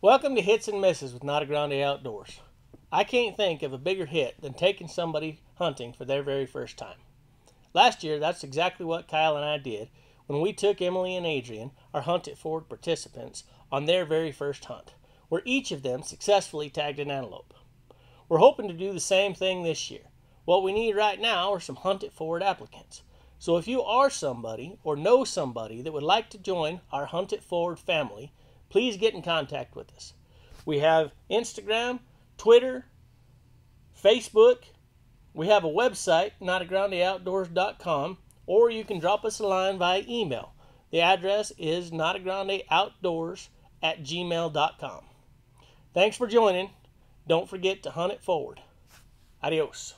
Welcome to Hits and Misses with Nada Grande Outdoors. I can't think of a bigger hit than taking somebody hunting for their very first time. Last year, that's exactly what Kyle and I did when we took Emily and Adrian, our Hunt It Forward participants, on their very first hunt, where each of them successfully tagged an antelope. We're hoping to do the same thing this year. What we need right now are some Hunt It Forward applicants. So if you are somebody or know somebody that would like to join our Hunt It Forward family, please get in contact with us. We have Instagram, Twitter, Facebook. We have a website, nadagrandeoutdoors.com, or you can drop us a line via email. The address is notagrandeoutdoors at gmail.com. Thanks for joining. Don't forget to hunt it forward. Adios.